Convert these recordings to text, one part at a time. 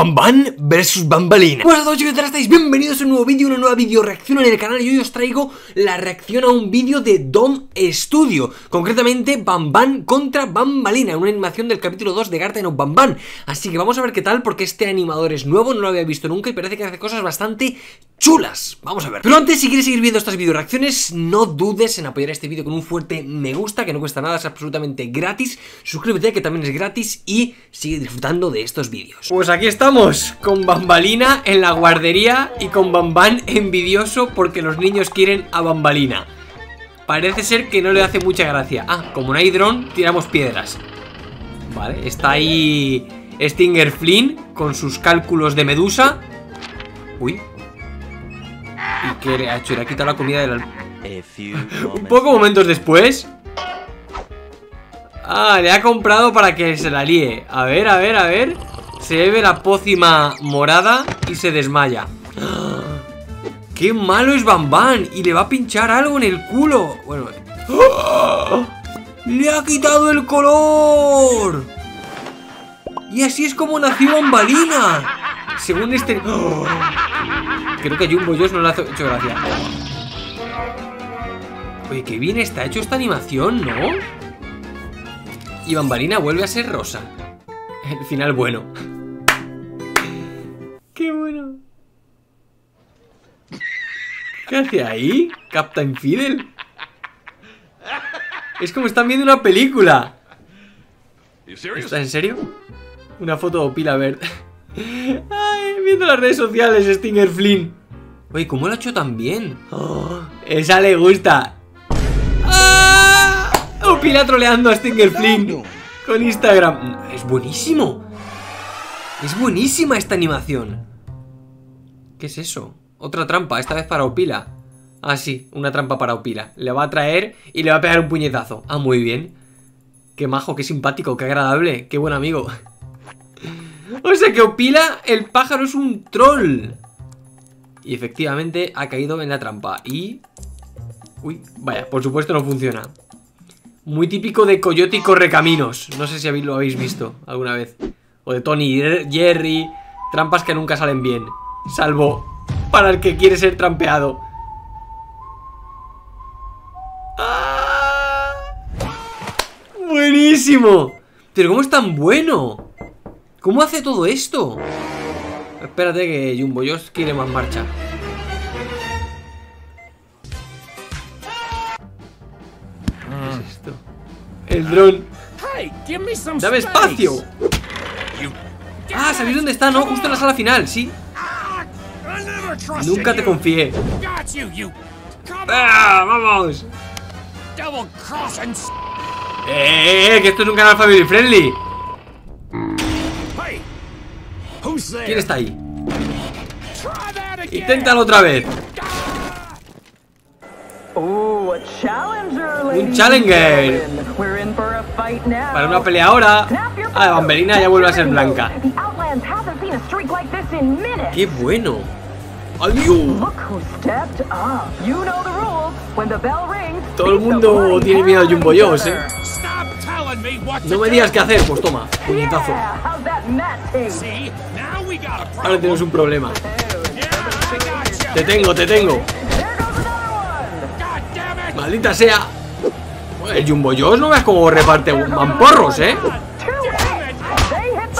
Bamban vs Bambalina Buenas a todos chicos, ¿qué tal estáis? Bienvenidos a un nuevo vídeo, una nueva video reacción en el canal Y hoy os traigo la reacción a un vídeo de Dom Studio Concretamente Bamban contra Bambalina Una animación del capítulo 2 de Garden of Bamban Así que vamos a ver qué tal porque este animador es nuevo No lo había visto nunca y parece que hace cosas bastante chulas Vamos a ver Pero antes, si quieres seguir viendo estas video reacciones No dudes en apoyar este vídeo con un fuerte me gusta Que no cuesta nada, es absolutamente gratis Suscríbete que también es gratis Y sigue disfrutando de estos vídeos Pues aquí estamos con Bambalina en la guardería y con Bamban envidioso porque los niños quieren a Bambalina. Parece ser que no le hace mucha gracia. Ah, como no hay dron, tiramos piedras. Vale, está ahí Stinger Flynn con sus cálculos de medusa. Uy. ¿Y qué le ha hecho? Le ha quitado la comida del... Un poco momentos después... Ah, le ha comprado para que se la líe. A ver, a ver, a ver. Se bebe la pócima morada y se desmaya. ¡Qué malo es Bamban! Y le va a pinchar algo en el culo. Bueno. ¡Le ha quitado el color! Y así es como nació Bambalina. Según este... Creo que Jumbo Joss no le ha hecho gracia. Oye, qué bien está hecho esta animación, ¿no? Y Bambalina vuelve a ser rosa. El final bueno. Qué bueno. ¿Qué hace ahí? Captain Fidel. Es como están viendo una película. ¿Está en serio? Una foto de pila verde. Viendo las redes sociales, Stinger Flynn. Oye, ¿cómo lo ha hecho tan bien? Oh, esa le gusta. ¡Ah! Opila troleando a Stinger Flynn con Instagram. Es buenísimo. Es buenísima esta animación. ¿Qué es eso? Otra trampa, esta vez para Opila. Ah, sí, una trampa para Opila. Le va a traer y le va a pegar un puñetazo. Ah, muy bien. Qué majo, qué simpático, qué agradable, qué buen amigo. O sea que Opila, el pájaro es un troll. Y efectivamente ha caído en la trampa. Y... Uy, vaya, por supuesto no funciona. Muy típico de Coyote y Correcaminos. No sé si lo habéis visto alguna vez. O de Tony y Jerry. Trampas que nunca salen bien. Salvo para el que quiere ser trampeado. ¡Ah! ¡Buenísimo! Pero ¿cómo es tan bueno? ¿Cómo hace todo esto? Espérate que Jumbo Joss quiere más marcha. El dron. ¡Dame espacio! Ah, ¿sabéis dónde está, no? Justo en la sala final, sí. Nunca te confié. ¡Ah, ¡Vamos! ¡Eh, eh, eh! Que esto es un canal family friendly. ¿Quién está ahí? Inténtalo otra vez. Un Challenger. Para una pelea ahora. Ah, Bamberina ya vuelve a ser blanca. ¡Qué bueno! ¡Adiós! Todo el mundo tiene miedo a Jumbo Joss, ¿eh? No me digas qué hacer, pues toma, puñetazo. Ahora tenemos un problema. Te tengo, te tengo. Maldita sea. El Jumbo Joss no veas cómo reparte mamporros, ¿eh?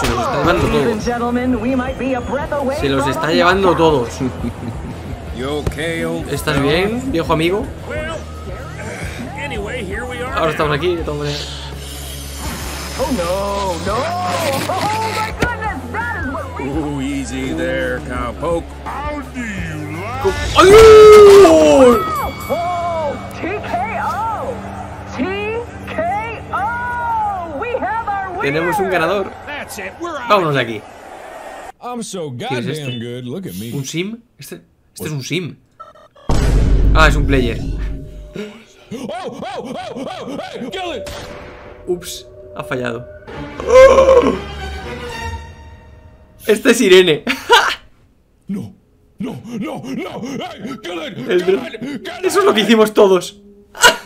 Se los está llevando todos. Se los está llevando todos. ¿Estás bien, viejo amigo? Ahora estamos aquí, de todas maneras. Oh no, no! Oh my goodness, that is what we. Ooh, easy there, cowpoke. How do you like? ¡Adiós! Tenemos un ganador. Vámonos de aquí. ¿Quién es este? ¿Un sim? Este, este es un sim. Ah, es un player. Ups, ha fallado. Este es Irene. no, no, no, no. Eso es lo que hicimos todos.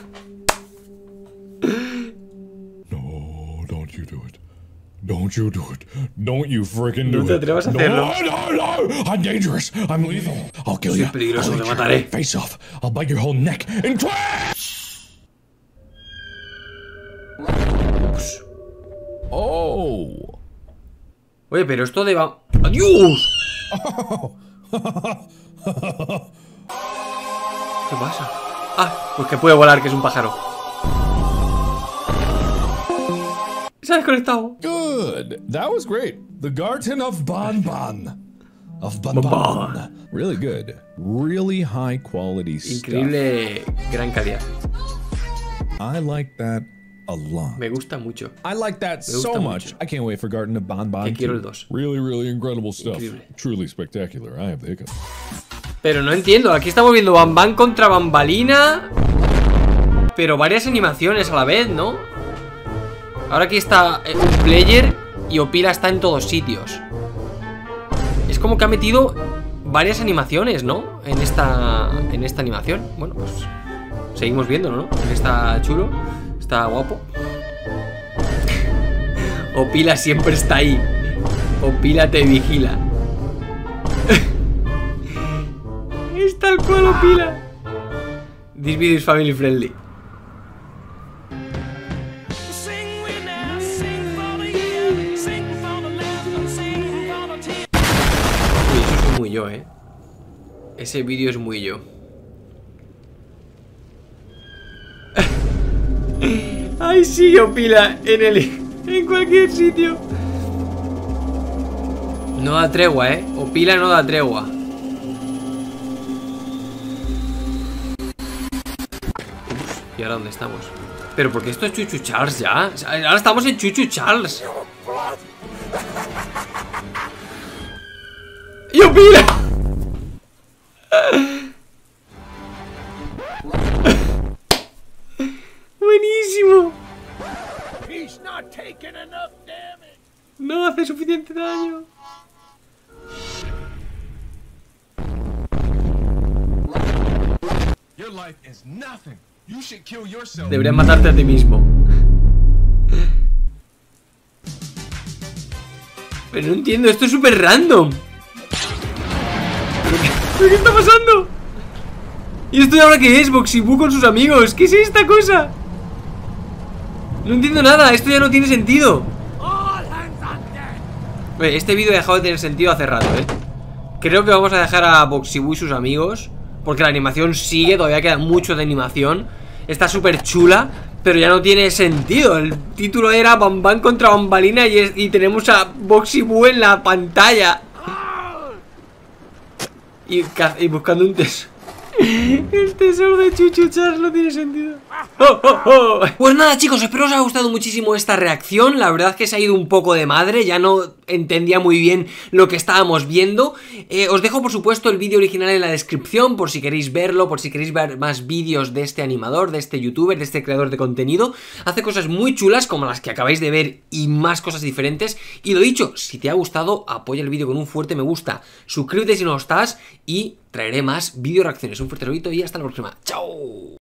Don't you do it. Don't you freaking do it. No te atrevas a hacerlo. No, no, no. I'm dangerous. I'm lethal. I'll kill you. peligroso, te mataré. Face off. I'll bite your whole neck and Oh. Oye, pero esto de va... ¡Adiós! ¿Qué pasa? Ah, pues que puede volar, que es un pájaro. Se ha desconectado. Good. That was great. The Garden of Bon Bon. Of Bon Bon. Really good. Really high quality Increíble gran calidad. I like that a lot. Me gusta mucho. I like that so much. Mucho. I can't wait for Garden of Bon Bon. Que quiero el dos. Really, really incredible stuff. Increíble. Truly spectacular. I have the hiccups. Pero no entiendo. Aquí estamos viendo Bam contra Bambalina. Pero varias animaciones a la vez, ¿no? Ahora aquí está eh, un player y Opila está en todos sitios. Es como que ha metido varias animaciones, ¿no? En esta, en esta animación. Bueno, pues seguimos viéndolo, ¿no? Está chulo, está guapo. Opila siempre está ahí. Opila te vigila. es tal cual Opila. This video is family friendly. yo, ¿eh? Ese vídeo es muy yo. ¡Ay, sí, Opila! En el... En cualquier sitio. No da tregua, ¿eh? Opila no da tregua. ¿Y ahora dónde estamos? ¿Pero porque esto es Chuchu Charles ya? Ahora estamos en Chuchu Charles. ¡Y opila! Daño. Deberías matarte a ti mismo. Pero no entiendo, esto es súper random. ¿Pero qué está pasando? ¿Y esto ahora qué es? Boxibú con sus amigos ¿Qué es esta cosa? No entiendo nada, esto ya no tiene sentido Este vídeo ha dejado de tener sentido hace rato, eh Creo que vamos a dejar a Boxibú y sus amigos Porque la animación sigue, todavía queda mucho de animación Está súper chula Pero ya no tiene sentido El título era Bam Bam contra Bambalina y, y tenemos a Boxibú en la pantalla y, y buscando un tesoro. El tesoro de Chuchu Charles no tiene sentido. Pues nada chicos, espero os haya gustado muchísimo esta reacción. La verdad es que se ha ido un poco de madre Ya no entendía muy bien lo que estábamos viendo. Eh, Os dejo por supuesto el vídeo original en la descripción Por si queréis verlo, por si queréis ver más vídeos de este animador De este youtuber, de este creador de contenido. Hace cosas muy chulas como las que acabáis de ver Y más cosas diferentes. Y lo dicho, si te ha gustado apoya el vídeo con un fuerte me gusta Suscríbete si no lo estás Y traeré más vídeo reacciones. Un fuerte saludo y hasta la próxima. ¡Chao!